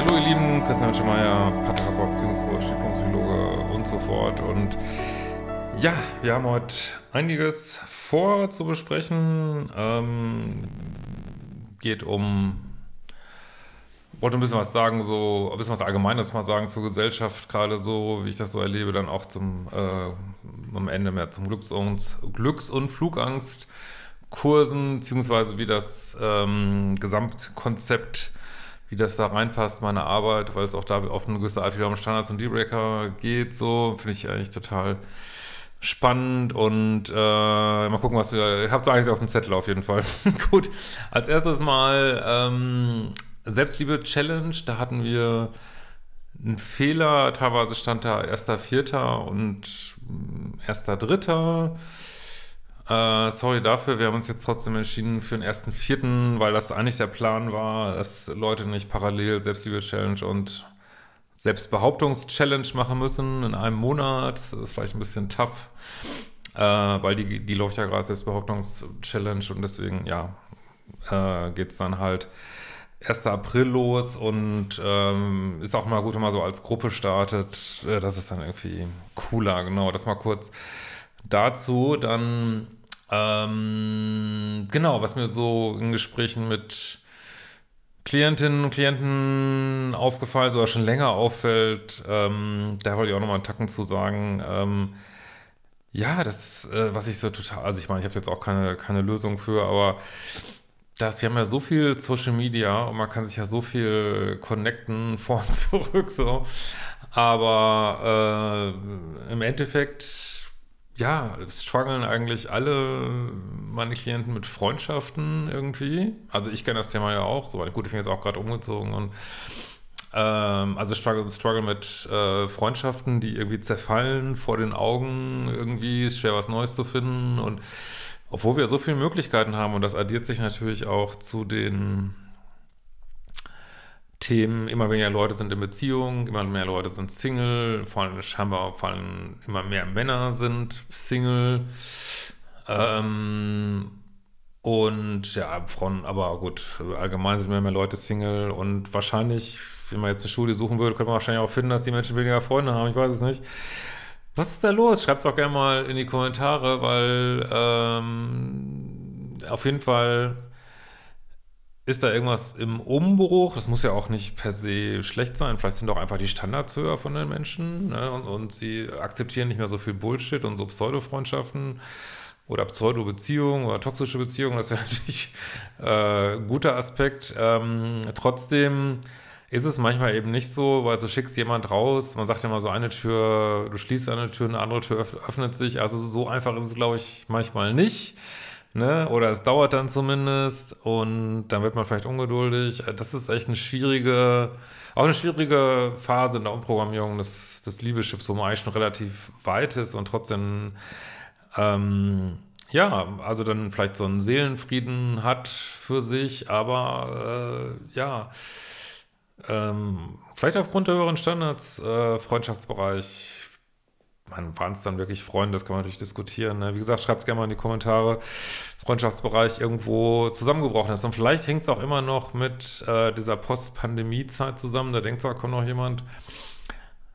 Hallo ihr Lieben, Christian Schemeier, Paartherapeut, Beziehungscoach, Psychologe und so fort. Und ja, wir haben heute einiges vor zu besprechen. Ähm, geht um, wollte ein bisschen was sagen, so ein bisschen was Allgemeines mal sagen zur Gesellschaft, gerade so, wie ich das so erlebe, dann auch zum äh, am Ende mehr zum Glücks- und, Glücks und Flugangstkursen, beziehungsweise wie das ähm, Gesamtkonzept wie das da reinpasst, meine Arbeit, weil es auch da auf eine gewisse Art wieder um Standards und Dealbreaker geht, so, finde ich eigentlich total spannend und äh, mal gucken, was wir, ich habe so einiges auf dem Zettel auf jeden Fall. Gut, als erstes mal ähm, Selbstliebe-Challenge, da hatten wir einen Fehler, teilweise stand da 1.4. und 1.3., äh, sorry dafür, wir haben uns jetzt trotzdem entschieden für den ersten vierten, weil das eigentlich der Plan war, dass Leute nicht parallel Selbstliebe-Challenge und Selbstbehauptungs-Challenge machen müssen in einem Monat. Das ist vielleicht ein bisschen tough, äh, weil die, die läuft ja gerade Selbstbehauptungs-Challenge und deswegen, ja, äh, geht es dann halt 1. April los und ähm, ist auch mal gut, wenn man so als Gruppe startet. Äh, das ist dann irgendwie cooler, genau. Das mal kurz dazu. Dann ähm, genau, was mir so in Gesprächen mit Klientinnen und Klienten aufgefallen ist oder schon länger auffällt, ähm, da wollte ich auch nochmal einen Tacken zu sagen. Ähm, ja, das, äh, was ich so total, also ich meine, ich habe jetzt auch keine, keine Lösung für, aber das, wir haben ja so viel Social Media und man kann sich ja so viel connecten vor und zurück, so. Aber äh, im Endeffekt ja, strugglen eigentlich alle meine Klienten mit Freundschaften irgendwie. Also ich kenne das Thema ja auch. So, gut, ich bin jetzt auch gerade umgezogen und ähm, also struggle, struggle mit äh, Freundschaften, die irgendwie zerfallen vor den Augen. Irgendwie ist schwer was Neues zu finden und obwohl wir so viele Möglichkeiten haben und das addiert sich natürlich auch zu den Themen, immer weniger Leute sind in Beziehung, immer mehr Leute sind Single, vor allem scheinbar vor allem immer mehr Männer sind Single. Ähm, und ja, Frauen, aber gut, allgemein sind immer mehr Leute Single und wahrscheinlich, wenn man jetzt eine Studie suchen würde, könnte man wahrscheinlich auch finden, dass die Menschen weniger Freunde haben. Ich weiß es nicht. Was ist da los? Schreibt es auch gerne mal in die Kommentare, weil ähm, auf jeden Fall ist da irgendwas im Umbruch? Das muss ja auch nicht per se schlecht sein. Vielleicht sind doch einfach die Standards höher von den Menschen ne? und, und, sie akzeptieren nicht mehr so viel Bullshit und so Pseudo-Freundschaften oder Pseudo-Beziehungen oder toxische Beziehungen. Das wäre natürlich äh, ein guter Aspekt. Ähm, trotzdem ist es manchmal eben nicht so, weil du schickst jemand raus, man sagt ja mal so eine Tür, du schließt eine Tür, eine andere Tür öffnet sich. Also so einfach ist es, glaube ich, manchmal nicht. Ne? Oder es dauert dann zumindest und dann wird man vielleicht ungeduldig. Das ist echt eine schwierige, auch eine schwierige Phase in der Umprogrammierung des, des Liebeschips, wo man eigentlich schon relativ weit ist und trotzdem, ähm, ja, also dann vielleicht so einen Seelenfrieden hat für sich, aber äh, ja, ähm, vielleicht aufgrund der höheren Standards, äh, Freundschaftsbereich, waren es dann wirklich Freunde, das kann man natürlich diskutieren. Ne? Wie gesagt, schreibt es gerne mal in die Kommentare. Freundschaftsbereich irgendwo zusammengebrochen ist. Und vielleicht hängt es auch immer noch mit äh, dieser Post-Pandemie-Zeit zusammen. Da denkt zwar, kommt noch jemand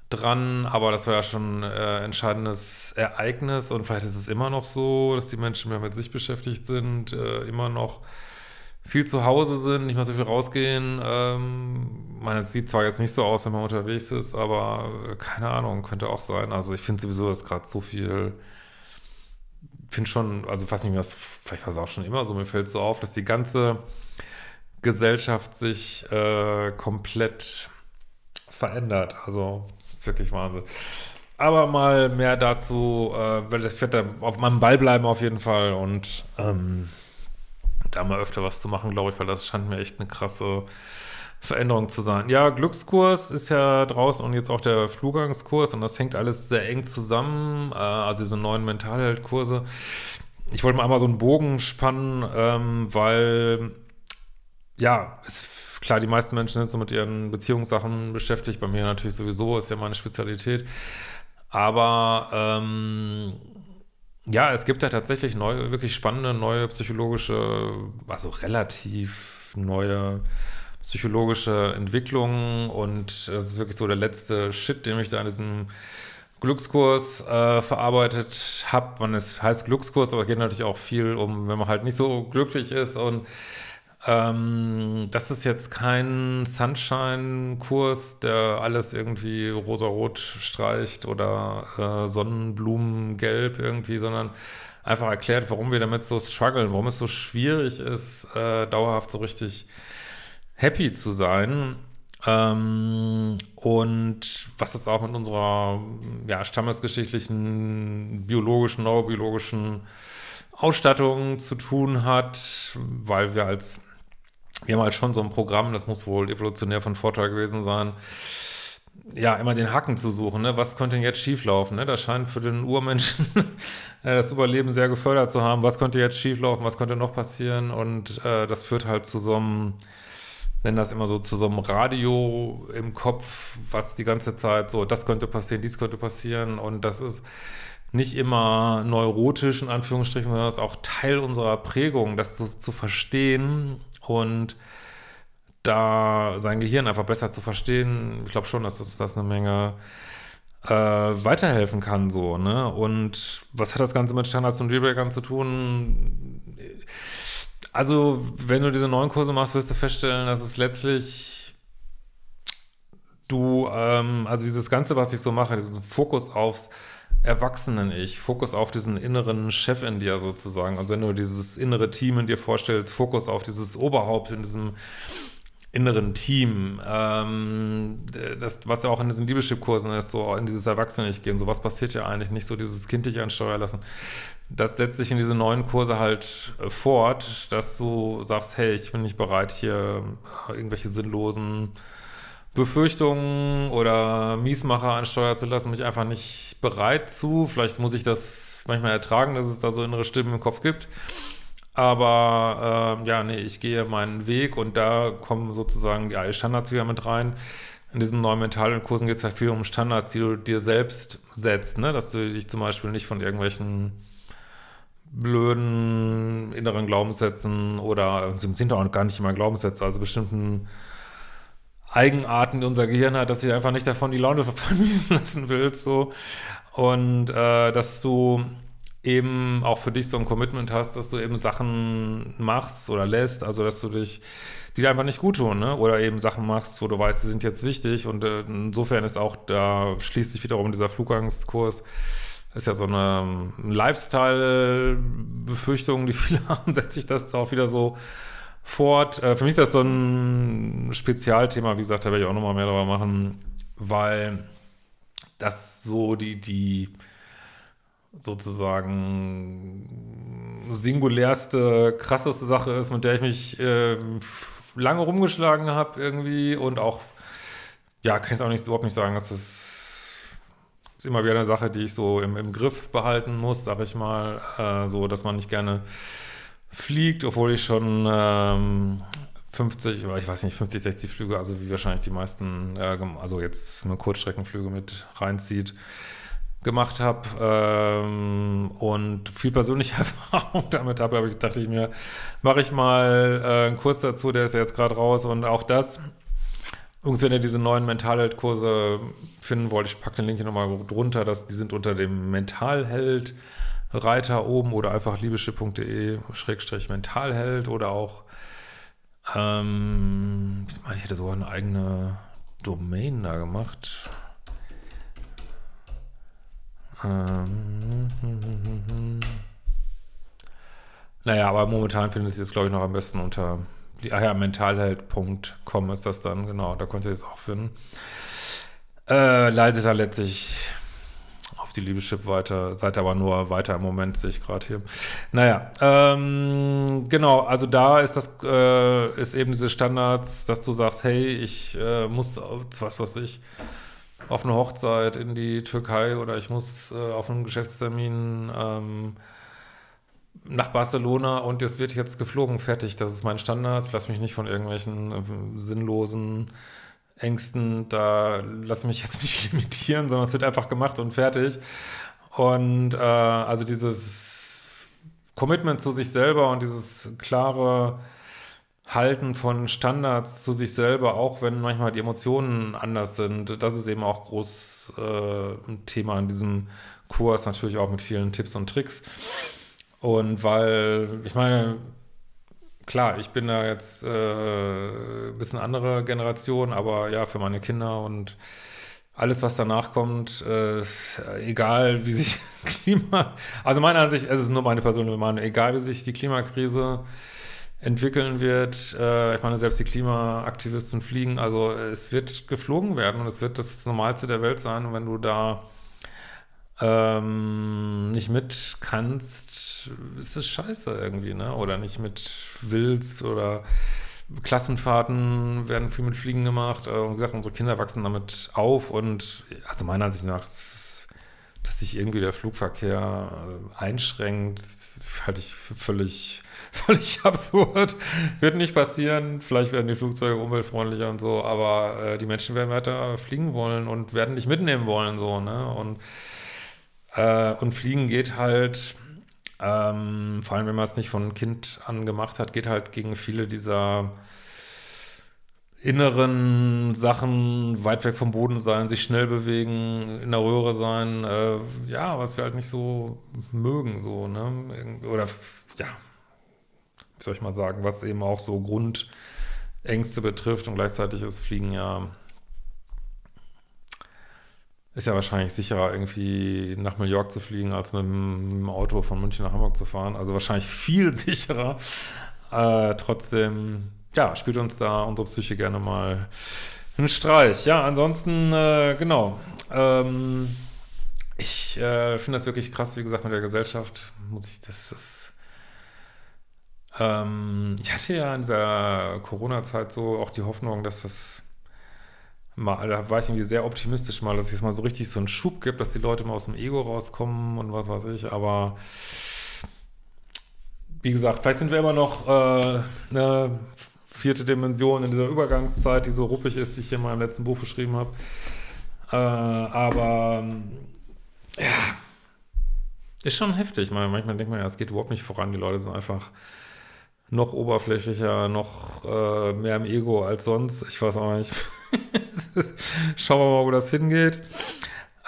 dran, aber das war ja schon ein äh, entscheidendes Ereignis. Und vielleicht ist es immer noch so, dass die Menschen mehr mit sich beschäftigt sind, äh, immer noch viel zu Hause sind, nicht mehr so viel rausgehen. Ähm, meine, es sieht zwar jetzt nicht so aus, wenn man unterwegs ist, aber äh, keine Ahnung, könnte auch sein. Also ich finde sowieso, dass gerade so viel, finde schon, also fast nicht mehr, vielleicht war es auch schon immer so, mir fällt so auf, dass die ganze Gesellschaft sich äh, komplett verändert. Also ist wirklich Wahnsinn. Aber mal mehr dazu, äh, weil das wird da auf meinem Ball bleiben auf jeden Fall und ähm, da mal öfter was zu machen, glaube ich, weil das scheint mir echt eine krasse Veränderung zu sein. Ja, Glückskurs ist ja draußen und jetzt auch der Flugangskurs und das hängt alles sehr eng zusammen, äh, also diese neuen Mentalheldkurse. Ich wollte mal einmal so einen Bogen spannen, ähm, weil, ja, ist klar, die meisten Menschen sind so mit ihren Beziehungssachen beschäftigt, bei mir natürlich sowieso, ist ja meine Spezialität. Aber ähm, ja, es gibt ja tatsächlich neue, wirklich spannende neue psychologische, also relativ neue psychologische Entwicklung und das ist wirklich so der letzte Shit, den ich da in diesem Glückskurs äh, verarbeitet habe. Man es heißt Glückskurs, aber geht natürlich auch viel um, wenn man halt nicht so glücklich ist und ähm, das ist jetzt kein Sunshine-Kurs, der alles irgendwie rosarot streicht oder äh, Sonnenblumengelb irgendwie, sondern einfach erklärt, warum wir damit so strugglen, warum es so schwierig ist, äh, dauerhaft so richtig happy zu sein. Ähm, und was es auch mit unserer ja, stammesgeschichtlichen, biologischen, neurobiologischen Ausstattung zu tun hat, weil wir als wir haben halt schon so ein Programm, das muss wohl evolutionär von Vorteil gewesen sein, ja, immer den Hacken zu suchen, ne? Was könnte denn jetzt schieflaufen, ne? Das scheint für den Urmenschen das Überleben sehr gefördert zu haben. Was könnte jetzt schieflaufen? Was könnte noch passieren? Und äh, das führt halt zu so einem, nennen das immer so, zu so einem Radio im Kopf, was die ganze Zeit so, das könnte passieren, dies könnte passieren. Und das ist nicht immer neurotisch, in Anführungsstrichen, sondern das ist auch Teil unserer Prägung, das zu, zu verstehen und da sein Gehirn einfach besser zu verstehen, ich glaube schon, dass das, das eine Menge äh, weiterhelfen kann, so, ne? Und was hat das Ganze mit Standards und Dealbreakern zu tun? Also, wenn du diese neuen Kurse machst, wirst du feststellen, dass es letztlich du, ähm, also dieses Ganze, was ich so mache, diesen Fokus aufs Erwachsenen-Ich, Fokus auf diesen inneren Chef in dir sozusagen. Also wenn du dieses innere Team in dir vorstellst, Fokus auf dieses Oberhaupt in diesem inneren Team, ähm, das, was ja auch in diesen Liebeschip-Kursen ist, so in dieses Erwachsene-Ich gehen, so was passiert ja eigentlich nicht, so dieses kindliche Ansteuer lassen. Das setzt sich in diese neuen Kurse halt fort, dass du sagst, hey, ich bin nicht bereit, hier irgendwelche sinnlosen Befürchtungen oder Miesmacher ansteuern zu lassen, mich einfach nicht bereit zu. Vielleicht muss ich das manchmal ertragen, dass es da so innere Stimmen im Kopf gibt. Aber äh, ja, nee, ich gehe meinen Weg und da kommen sozusagen die Standards wieder mit rein. In diesen neuen mentalen Kursen geht es halt viel um Standards, die du dir selbst setzt, ne? dass du dich zum Beispiel nicht von irgendwelchen blöden inneren Glaubenssätzen oder sind auch gar nicht immer Glaubenssätze, also bestimmten Eigenarten, die unser Gehirn hat, dass du einfach nicht davon die Laune vermiesen lassen willst, so. Und äh, dass du eben auch für dich so ein Commitment hast, dass du eben Sachen machst oder lässt, also dass du dich, die dir einfach nicht gut tun, ne? Oder eben Sachen machst, wo du weißt, die sind jetzt wichtig. Und äh, insofern ist auch, da schließt sich wiederum dieser Flugangstkurs, ist ja so eine Lifestyle-Befürchtung, die viele haben, setzt sich das auch wieder so fort. Äh, für mich ist das so ein Spezialthema, wie gesagt, da werde ich auch nochmal mehr darüber machen, weil das so die, die sozusagen singulärste, krasseste Sache ist, mit der ich mich äh, lange rumgeschlagen habe irgendwie und auch, ja, kann ich auch nicht, überhaupt nicht sagen, dass das ist immer wieder eine Sache, die ich so im, im Griff behalten muss, sag ich mal, äh, so, dass man nicht gerne fliegt, obwohl ich schon ähm, 50, oder ich weiß nicht, 50, 60 Flüge, also wie wahrscheinlich die meisten, äh, also jetzt eine Kurzstreckenflüge mit reinzieht, gemacht habe ähm, und viel persönliche Erfahrung damit habe, habe ich dachte ich mir, mache ich mal äh, einen Kurs dazu, der ist ja jetzt gerade raus. Und auch das, übrigens, wenn ihr diese neuen Mentalheld-Kurse finden wollt, ich packe den Link hier nochmal drunter, dass die sind unter dem Mentalheld Reiter oben oder einfach liebeschiff.de Schrägstrich Mentalheld oder auch ähm, ich meine, ich hätte sogar eine eigene Domain da gemacht. Ähm, naja, aber momentan findet es jetzt, glaube ich, noch am besten unter ah ja, mentalheld.com ist das dann, genau, da könnt ihr es auch finden. Äh, leitet da letztlich die Liebeschip weiter, seid aber nur weiter im Moment, sehe ich gerade hier. Naja, ähm, genau, also da ist das, äh, ist eben diese Standards, dass du sagst, hey, ich äh, muss, was weiß ich, auf eine Hochzeit in die Türkei oder ich muss äh, auf einen Geschäftstermin ähm, nach Barcelona und es wird jetzt geflogen, fertig. Das ist mein Standard. Ich lasse mich nicht von irgendwelchen äh, sinnlosen Ängsten, da lass mich jetzt nicht limitieren, sondern es wird einfach gemacht und fertig. Und äh, also dieses Commitment zu sich selber und dieses klare Halten von Standards zu sich selber, auch wenn manchmal die Emotionen anders sind. Das ist eben auch groß äh, ein Thema in diesem Kurs, natürlich auch mit vielen Tipps und Tricks. Und weil, ich meine, klar, ich bin da jetzt äh, ein bisschen andere Generation, aber ja, für meine Kinder und alles, was danach kommt, äh, egal wie sich Klima, also meiner Ansicht, es ist nur meine persönliche Meinung, egal wie sich die Klimakrise entwickeln wird, äh, ich meine, selbst die Klimaaktivisten fliegen, also es wird geflogen werden und es wird das Normalste der Welt sein. Wenn du da ähm, nicht mit kannst, ist es scheiße irgendwie, ne? Oder nicht mit willst oder Klassenfahrten werden viel mit Fliegen gemacht. Äh, und gesagt, unsere Kinder wachsen damit auf und also meiner Ansicht nach, dass sich irgendwie der Flugverkehr äh, einschränkt, halte ich für völlig, völlig absurd. Wird nicht passieren. Vielleicht werden die Flugzeuge umweltfreundlicher und so, aber äh, die Menschen werden weiter fliegen wollen und werden dich mitnehmen wollen, so, ne? Und äh, und Fliegen geht halt, ähm, vor allem wenn man es nicht von Kind an gemacht hat, geht halt gegen viele dieser inneren Sachen, weit weg vom Boden sein, sich schnell bewegen, in der Röhre sein, äh, ja, was wir halt nicht so mögen, so, ne? Oder, ja, wie soll ich mal sagen, was eben auch so Grundängste betrifft und gleichzeitig ist Fliegen ja ist ja wahrscheinlich sicherer, irgendwie nach New York zu fliegen, als mit dem Auto von München nach Hamburg zu fahren. Also wahrscheinlich viel sicherer. Äh, trotzdem, ja, spielt uns da unsere Psyche gerne mal einen Streich. Ja, ansonsten, äh, genau. Ähm, ich äh, finde das wirklich krass, wie gesagt, mit der Gesellschaft. Muss ich, das ist. Ähm, ich hatte ja in dieser Corona-Zeit so auch die Hoffnung, dass das mal, da war ich irgendwie sehr optimistisch mal, dass es jetzt mal so richtig so einen Schub gibt, dass die Leute mal aus dem Ego rauskommen und was weiß ich, aber wie gesagt, vielleicht sind wir immer noch äh, eine vierte Dimension in dieser Übergangszeit, die so ruppig ist, die ich hier mal im letzten Buch beschrieben habe. Äh, aber ja, ist schon heftig. Man, manchmal denkt man ja, es geht überhaupt nicht voran. Die Leute sind einfach noch oberflächlicher, noch äh, mehr im Ego als sonst. Ich weiß auch nicht. Schauen wir mal, wo das hingeht.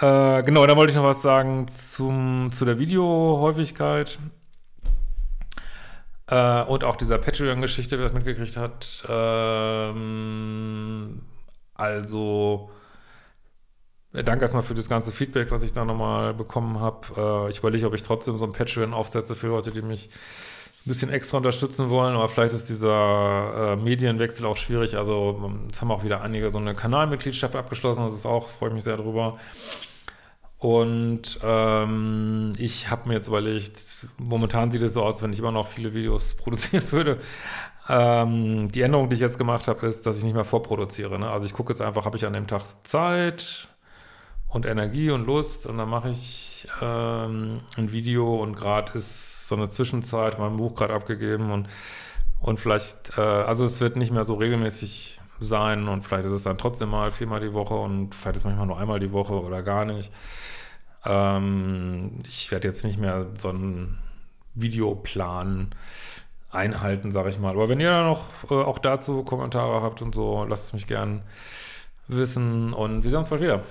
Äh, genau, da wollte ich noch was sagen zum, zu der Videohäufigkeit. Äh, und auch dieser Patreon-Geschichte, wer das mitgekriegt hat. Ähm, also, danke erstmal für das ganze Feedback, was ich da nochmal bekommen habe. Äh, ich überlege, ob ich trotzdem so ein Patreon aufsetze für Leute, die mich ein bisschen extra unterstützen wollen, aber vielleicht ist dieser äh, Medienwechsel auch schwierig. Also es haben auch wieder einige so eine Kanalmitgliedschaft abgeschlossen, das ist auch, freue ich mich sehr drüber. Und ähm, ich habe mir jetzt überlegt, momentan sieht es so aus, wenn ich immer noch viele Videos produzieren würde. Ähm, die Änderung, die ich jetzt gemacht habe, ist, dass ich nicht mehr vorproduziere. Ne? Also ich gucke jetzt einfach, habe ich an dem Tag Zeit, und Energie und Lust und dann mache ich ähm, ein Video und gerade ist so eine Zwischenzeit, mein Buch gerade abgegeben und, und vielleicht, äh, also es wird nicht mehr so regelmäßig sein und vielleicht ist es dann trotzdem mal viermal die Woche und vielleicht ist es manchmal nur einmal die Woche oder gar nicht. Ähm, ich werde jetzt nicht mehr so einen Videoplan einhalten, sage ich mal. Aber wenn ihr da noch äh, auch dazu Kommentare habt und so, lasst es mich gern wissen und wir sehen uns bald wieder.